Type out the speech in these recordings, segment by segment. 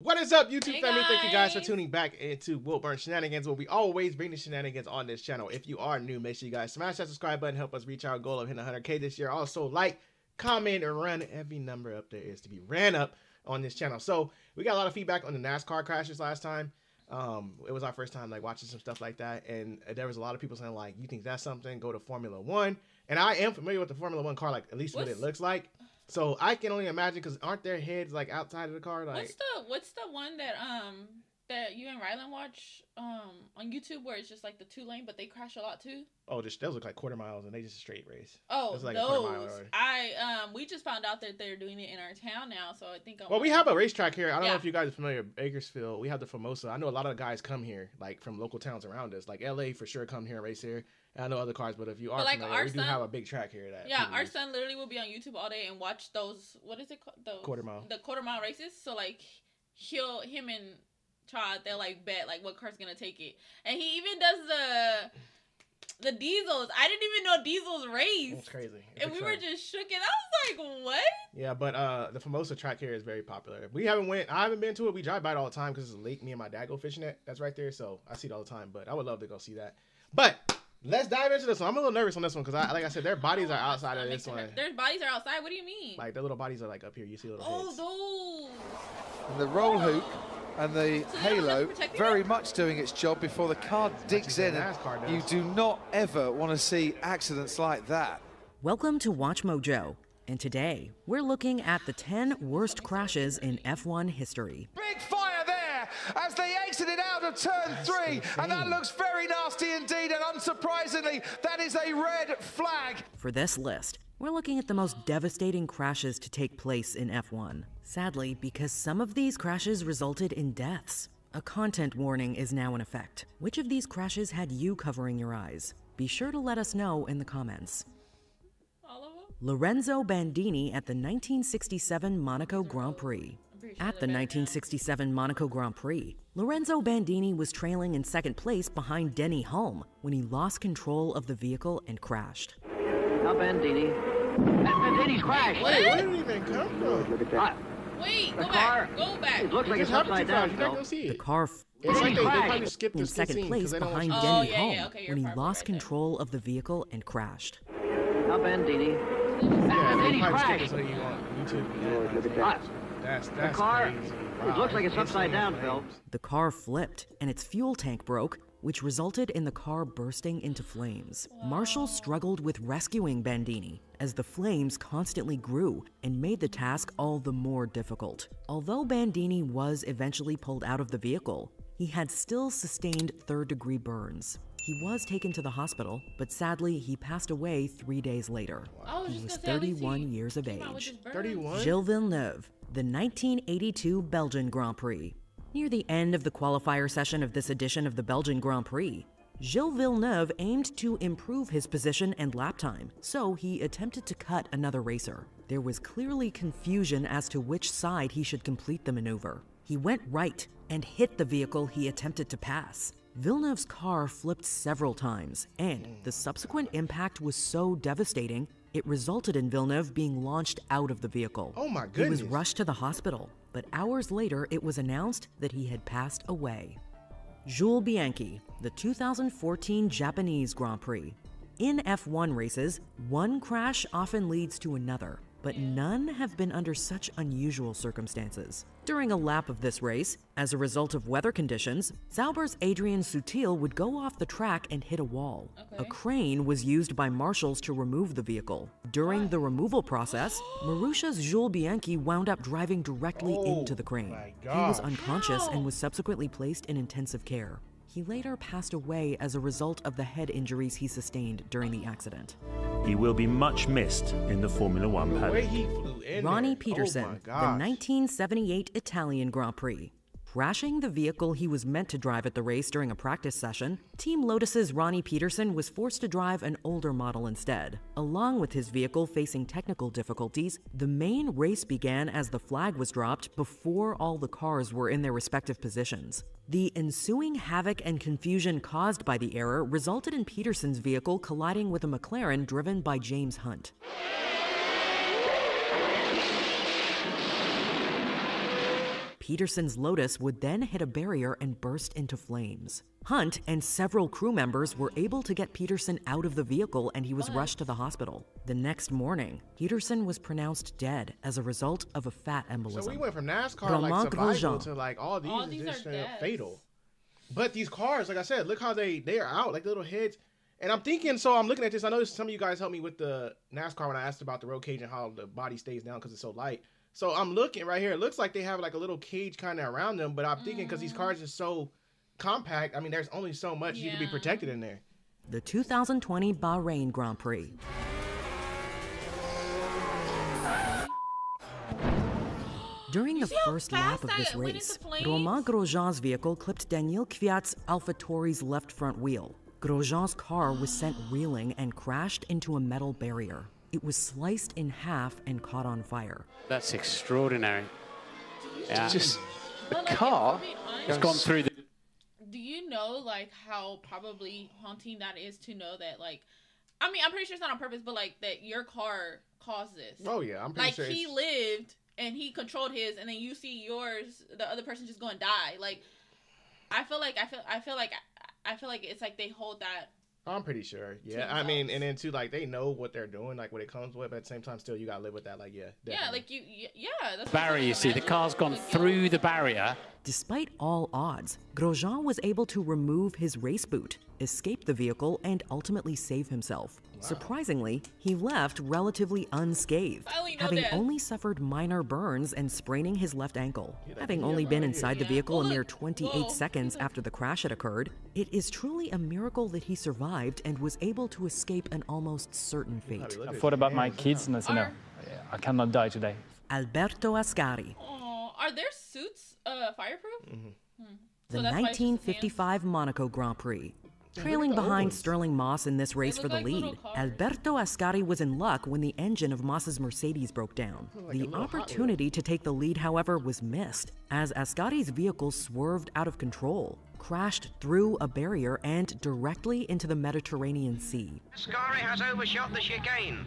What is up, YouTube Hey, family? Thank you guys for tuning back into Wilburn Shenanigans, where we always bring the shenanigans on this channel. If you are new, make sure you guys smash that subscribe button, help us reach our goal of hitting 100k this year. Also, like, comment, and run every number up there is to be ran up on this channel. So we got a lot of feedback on the NASCAR crashes last time. Um, it was our first time like watching some stuff like that, and there was a lot of people saying like, "You think that's something? Go to Formula One." And I am familiar with the Formula One car, like at least what it looks like. So I can only imagine because aren't their heads like outside of the car? Like, What's the what's the one that um that you and Rylan watch um on YouTube where it's just like the two lane but they crash a lot too? Oh, just those look like quarter miles, and they just a straight race. Oh, It's like a quarter mile those. I um we just found out that they're doing it in our town now, so I think I Well, we have a racetrack here. I don't know if you guys are familiar with Bakersfield. We have the Famoso. I know a lot of guys come here, like from local towns around us. Like LA for sure come here and race here. And I know other cars, but if you are But, like, familiar, our we do have a big track here that Yeah, our son literally will be on YouTube all day and watch those. What is it called? Those Quarter mile. The quarter mile races. So like, he'll him and Todd they'll like bet like what car's gonna take it, and he even does the the diesels. I didn't even know diesels race, It's crazy. It's and we were just shook. And I was like, what? yeah, but uh, the Famoso track here is very popular. We haven't went. I haven't been to it. We drive by it all the time because it's a lake. Me and my dad go fishing at. That's right there, so I see it all the time. But I would love to go see that. But let's dive into this one. I'm a little nervous on this one because, I, like I said, their bodies are outside of this one. Their bodies are outside. What do you mean? Like their little bodies are like up here. You see little oh, heads. those. And the roll hoop and the So they don't have halo very it? much doing its job before the car digs in. And you do not ever want to see accidents like that. Welcome to WatchMojo, and today we're looking at the 10 worst crashes in F1 history. Big fire there as they exited out of turn three, and that looks very nasty indeed. And unsurprisingly, that is a red flag. For this list, we're looking at the most devastating crashes to take place in F1. Sadly, because some of these crashes resulted in deaths. A content warning is now in effect. Which of these crashes had you covering your eyes? Be sure to let us know in the comments. Lorenzo Bandini at the 1967 Monaco Grand Prix. At the 1967 Monaco Grand Prix, Lorenzo Bandini was trailing in second place behind Denny Hulme when he lost control of the vehicle and crashed. Now Bandini. Bandini's crashed. Wait, where did it even come from? Look at that. Wait, The go car. back. Go back. It looks like It it's happened too upside down, You're not Phil. gonna see The car It's like they, they probably skipped in this second scene place because they don't want behind you Oh, Denny yeah, Hulme yeah, okay, when he lost right there. control of the vehicle and crashed. Now Bandini. Yeah, they Bandini's probably crashed. this so you on YouTube. Lord, look at that. That's The car. crazy. It looks like it's Wow, upside down, flames. Phil. The car flipped and its fuel tank broke, which resulted in the car bursting into flames. Marshall struggled with rescuing Bandini as the flames constantly grew and made the task all the more difficult. Although Bandini was eventually pulled out of the vehicle, he had still sustained third degree burns. He was taken to the hospital, but sadly, he passed away three days later. I was He just was gonna say, 31 years of came out with age. his burns. 31? Gilles Villeneuve, the 1982 Belgian Grand Prix. Near the end of the qualifier session of this edition of the Belgian Grand Prix, Gilles Villeneuve aimed to improve his position and lap time, so he attempted to cut another racer. There was clearly confusion as to which side he should complete the maneuver. He went right and hit the vehicle he attempted to pass. Villeneuve's car flipped several times, and the subsequent impact was so devastating, it resulted in Villeneuve being launched out of the vehicle. Oh my He was rushed to the hospital, but hours later it was announced that he had passed away. Jules Bianchi, the 2014 Japanese Grand Prix. In F1 races, one crash often leads to another, but none have been under such unusual circumstances. During a lap of this race, as a result of weather conditions, Sauber's Adrian Sutil would go off the track and hit a wall. A crane was used by marshals to remove the vehicle. During the removal process, Marussia's Jules Bianchi wound up driving directly Oh, into the crane. He was unconscious How? and was subsequently placed in intensive care. He later passed away as a result of the head injuries he sustained during the accident. He will be much missed in the Formula One paddock. he flew in Ronnie there. Oh Peterson, oh the 1978 Italian Grand Prix. Crashing the vehicle he was meant to drive at the race during a practice session, Team Lotus's Ronnie Peterson was forced to drive an older model instead. Along with his vehicle facing technical difficulties, the main race began as the flag was dropped before all the cars were in their respective positions. The ensuing havoc and confusion caused by the error resulted in Peterson's vehicle colliding with a McLaren driven by James Hunt. Peterson's Lotus would then hit a barrier and burst into flames. Hunt and several crew members were able to get Peterson out of the vehicle and he was rushed to the hospital. The next morning, Peterson was pronounced dead as a result of a fat embolism. So we went from NASCAR Romain like survival Grosjean. to like all these, All these just are uh, straight fatal. But these cars, like I said, look how they they are out, like little heads. And I'm thinking, so I'm looking at this. I know some of you guys helped me with the NASCAR when I asked about the road cage and how the body stays down because it's so light. So I'm looking right here. It looks like they have like a little cage kind of around them, but I'm thinking because these cars are so compact. I mean, there's only so much you can be protected in there. the 2020 Bahrain Grand Prix. During the first lap of this race, into? Romain Grosjean's vehicle clipped Daniel Kvyat's AlphaTauri's left front wheel. Grosjean's car was sent reeling and crashed into a metal barrier. It was sliced in half and caught on fire. That's extraordinary. Yeah. Just the like, car if I'm being honest, it's gone through the. do you know like how probably haunting that is to know that like I mean I'm pretty sure it's not on purpose, but like that your car caused this. Oh yeah, I'm pretty like sure. he it's- lived and he controlled his, and then you see yours, the other person just go and die. Like I feel like I feel I feel like I feel like it's like they hold that. I'm pretty sure. Yeah, I mean, and then too, like they know what they're doing, like what it comes with. But at the same time, still, you gotta live with that. Like, yeah, Yeah, like you, yeah. That's Barrier, you see, the car's gone like, you know, through the barrier. Despite all odds, Grosjean was able to remove his race boot, escape the vehicle, and ultimately save himself. Surprisingly, he left relatively unscathed, having death. only suffered minor burns and spraining his left ankle. Having video only right been here. inside the vehicle a mere 28 Whoa. seconds after the crash had occurred, it is truly a miracle that he survived and was able to escape an almost certain fate. I thought about my kids and I said, no, I cannot die today. Alberto Ascari, Aw, are their suits uh fireproof? Mm-hmm. Hmm. the So that's why it's just his hands? 1955 Monaco Grand Prix. Trailing behind. Stirling Moss in this race for the like lead. Alberto Ascari was in luck when the engine of Moss's Mercedes broke down. like the little Hot Wheel. opportunity to take the lead, however, was missed, as Ascari's vehicle swerved out of control, crashed through a barrier, and directly into the Mediterranean Sea. Ascari has overshot the chicane.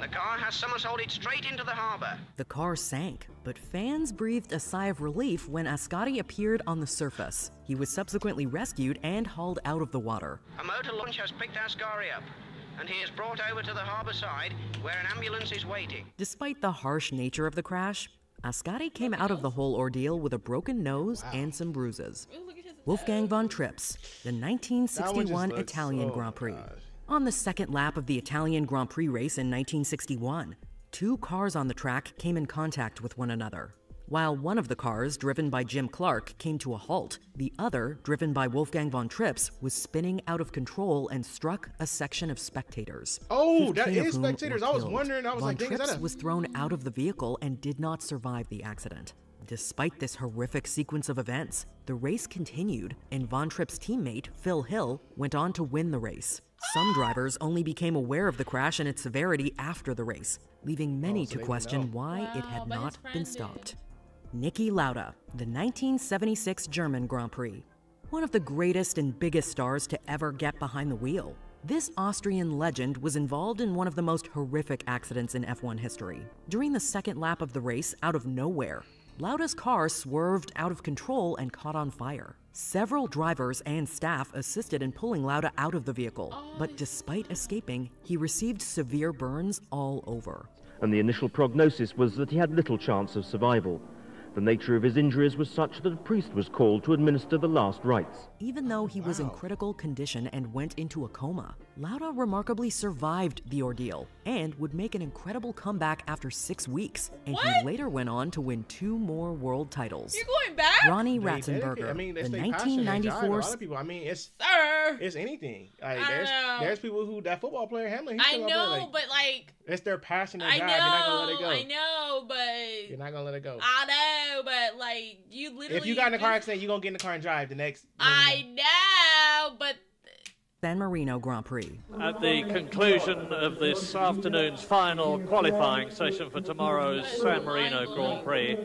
The car has somersaulted straight into the harbour. The car sank, but fans breathed a sigh of relief when Ascari appeared on the surface. He was subsequently rescued and hauled out of the water. A motor launch has picked Ascari up, and he is brought over to the harbour side where an ambulance is waiting. Despite the harsh nature of the crash, Ascari came out of the whole ordeal with a broken nose and some bruises. Ooh, look at his Wolfgang von Trips, the 1961 Italian oh Grand Prix. gosh. On the second lap of the Italian Grand Prix race in 1961, two cars on the track came in contact with one another. While one of the cars, driven by Jim Clark, came to a halt, the other, driven by Wolfgang von Trips, was spinning out of control and struck a section of spectators. Oh, that 15 of is spectators. I was wondering. I was von like, dang, is Trips that a- was thrown out of the vehicle and did not survive the accident. Despite this horrific sequence of events, the race continued, and Von Tripp's teammate, Phil Hill, went on to win the race. Some drivers only became aware of the crash and its severity after the race, leaving many Oh, so to question didn't know. why it had not friend been did. stopped. Niki Lauda, the 1976 German Grand Prix. One of the greatest and biggest stars to ever get behind the wheel. This Austrian legend was involved in one of the most horrific accidents in F1 history. During the second lap of the race, out of nowhere, Lauda's car swerved out of control and caught on fire. Several drivers and staff assisted in pulling Lauda out of the vehicle, but despite escaping, he received severe burns all over. and the initial prognosis was that he had little chance of survival. The nature of his injuries was such that a priest was called to administer the last rites. Even though he was in critical condition and went into a coma, Lauda remarkably survived the ordeal and would make an incredible comeback after six weeks. And What? he later went on to win two more world titles. You're going back, Ronnie They dedicated- Ratzenberger, I mean, they the stay passionate and drive. A lot of people. I mean, it's sir. it's anything. Like, I there's know. there's people who that football player Hamlin. He's I still out there, know, like, but like it's their passion and I drive. You're not gonna let it know, go. I know, but You're not gonna let it go. Ah, I know, but like you literally. if you got in a car just- accident, you're gonna get in the car and drive the next. I know, but San Marino Grand Prix. At the conclusion of this afternoon's final qualifying session for tomorrow's San Marino Grand Prix,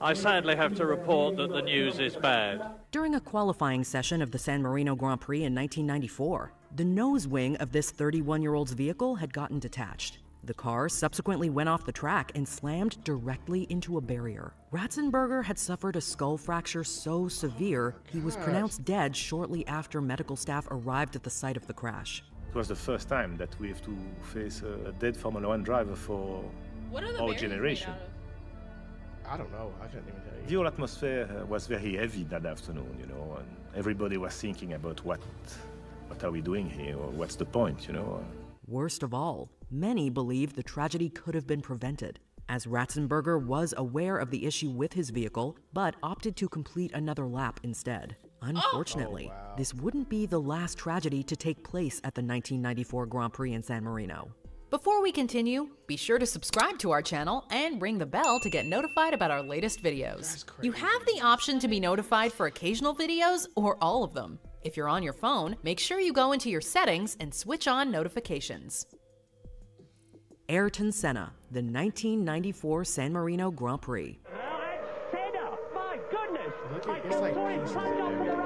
I sadly have to report that the news is bad. During a qualifying session of the San Marino Grand Prix in 1994, the nose wing of this 31 year old's vehicle had gotten detached. The car subsequently went off the track and slammed directly into a barrier. Ratzenberger had suffered a skull fracture so severe he was pronounced dead shortly after medical staff arrived at the site of the crash. It was the first time that we have to face a, a dead Formula One driver for What are the our generation. I don't know. I couldn't even tell you. The whole atmosphere uh, was very heavy that afternoon, you know, and everybody was thinking about what, what are we doing here, or what's the point, you know. Worst of all, many believe the tragedy could have been prevented, as Ratzenberger was aware of the issue with his vehicle, but opted to complete another lap instead. Unfortunately, oh, this wouldn't be the last tragedy to take place at the 1994 Grand Prix in San Marino. Before we continue, be sure to subscribe to our channel and ring the bell to get notified about our latest videos. You have the option to be notified for occasional videos or all of them. If you're on your phone, make sure you go into your settings and switch on notifications. Ayrton Senna, the 1994 San Marino Grand Prix. My goodness! Look at it's like pieces in there.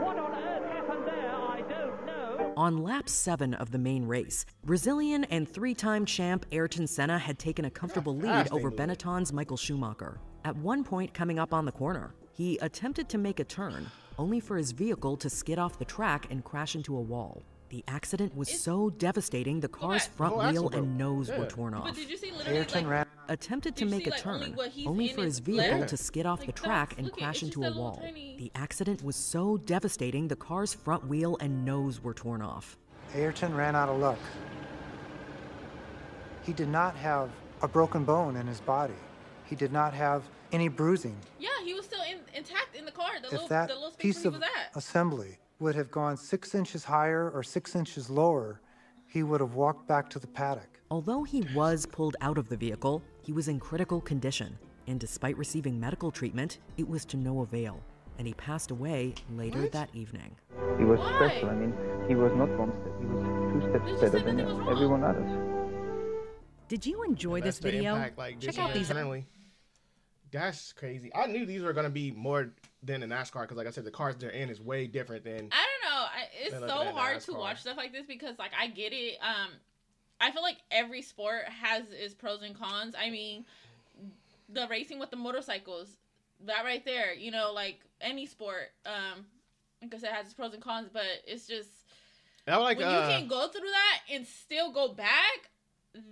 What on earth happened there? I don't know. On lap 7 of the main race, Brazilian and three time champ Ayrton Senna had taken a comfortable lead over. Benetton's Michael Schumacher. At one point, coming up on the corner, he attempted to make a turn, only for his vehicle to skid off the track and crash into a wall. The accident was so devastating the car's front Oh, wheel and broke. nose were Yeah. torn But off. did you see literally like attempted to make see, a like, turn, what he's only for his vehicle left? to skid off the track and crash into a wall. tiny- The accident was so devastating the car's front wheel and nose were torn off. Ayrton ran out of luck. He did not have a broken bone in his body. He did not have any bruising. Yeah, he was still in, intact in the car. The If little, that the little space piece where of he was at. assembly would have gone six inches higher or six inches lower, he would have walked back to the paddock. Although he was pulled out of the vehicle, he was in critical condition, and despite receiving medical treatment, it was to no avail, and he passed away later that evening. He was Why? special. I mean, he was not one step. He was two steps better than nothing everyone else. Did you enjoy this video? impact, like, Check out these. internally. That's crazy. I knew these were gonna be more than the NASCAR because, like I said, the cars they're in is way different than. I don't know. I, it's so hard to watch stuff like this because, like, I get it. Um, I feel like every sport has its pros and cons. I mean, the racing with the motorcycles, that right there. You know, like any sport. Um, like I said, has its pros and cons, but it's just I like. when uh, you can go through that and still go back.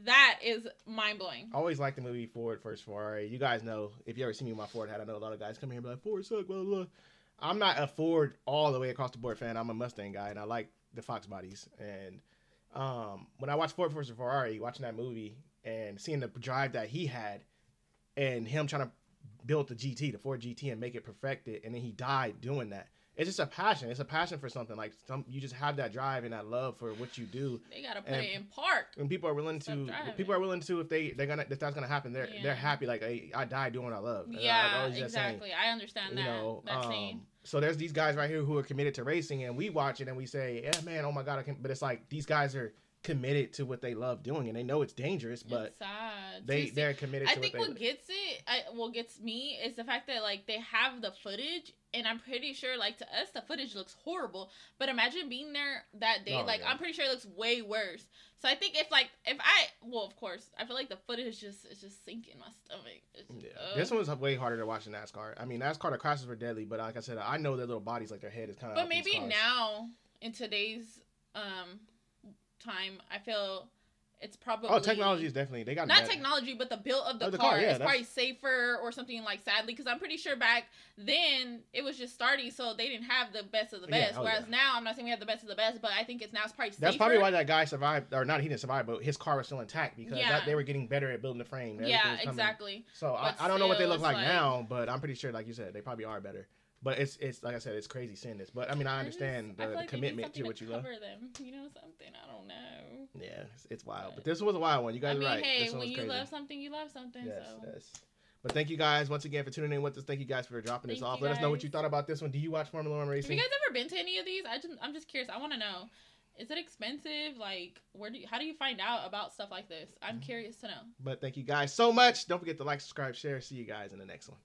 That is mind blowing. I always liked the movie Ford first Ferrari. You guys know if you ever see me with my Ford hat, I know a lot of guys come here and be like Ford suck, blah blah. blah. I'm not a Ford all the way across the board fan. I'm a Mustang guy, and I like the Fox bodies. And um, when I watched Ford versus Ferrari, watching that movie and seeing the drive that he had, and him trying to build the GT, the Ford GT, and make it perfected, and then he died doing that. It's just a passion. It's a passion for something. Like some, you just have that drive and that love for what you do. They gotta put And- it in park. and people are willing to driving. people are willing to if they they're gonna if that's gonna happen they're Yeah. they're happy like hey, I die doing what I love And I- I Yeah, just saying, exactly. I understand you that. know that um, scene. so there's these guys right here who are committed to racing and we watch it and we say yeah man oh my god I can't. but it's like these guys are committed to what they love doing and they know it's dangerous but It's sad. they see- they're committed I to think what they what gets it, I, what gets me, is the fact that like they have the footage, and I'm pretty sure like to us the footage looks horrible. But imagine being there that day. Oh, like yeah. I'm pretty sure it looks way worse. So I think if like if I well of course I feel like the footage just is just sinking my stomach. Just, ugh. this one's way harder to watch than NASCAR. I mean, NASCAR the crashes were deadly, but like I said, I know their little bodies, like their head is kind of. But maybe now in today's um time, I feel it's probably Oh, technology is definitely they got not better. technology, but the build of the, the car, car, yeah, is probably safer or something like sadly because I'm pretty sure back then it was just starting, so they didn't have the best of the Yeah, best. oh, Whereas yeah. now I'm not saying we have the best of the best, but I think it's now it's probably safer. That's probably why that guy survived, or not he didn't survive, but his car was still intact because Yeah. that, they were getting better at building the frame. Yeah, exactly. So I, I don't know what they look like, it's now, but I'm pretty sure, like you said, they probably are better. But it's it's like I said, it's crazy seeing this. But I mean, I understand I the like they commitment to what you love. cover them. You know something? I don't know. Yeah, it's, it's wild. But this was a wild one. You guys I mean, are right. hey, when you crazy. love something, you love something. Yes, so yes. But thank you guys once again for tuning in with us. Thank you guys for dropping this off. Let us know what you thought about this one. Do you watch Formula One racing? Have you guys ever been to any of these? I just, I'm just curious. I want to know. Is it expensive? Like, where do you, how do you find out about stuff like this? I'm Mm-hmm. curious to know. But thank you guys so much. Don't forget to like, subscribe, share. See you guys in the next one.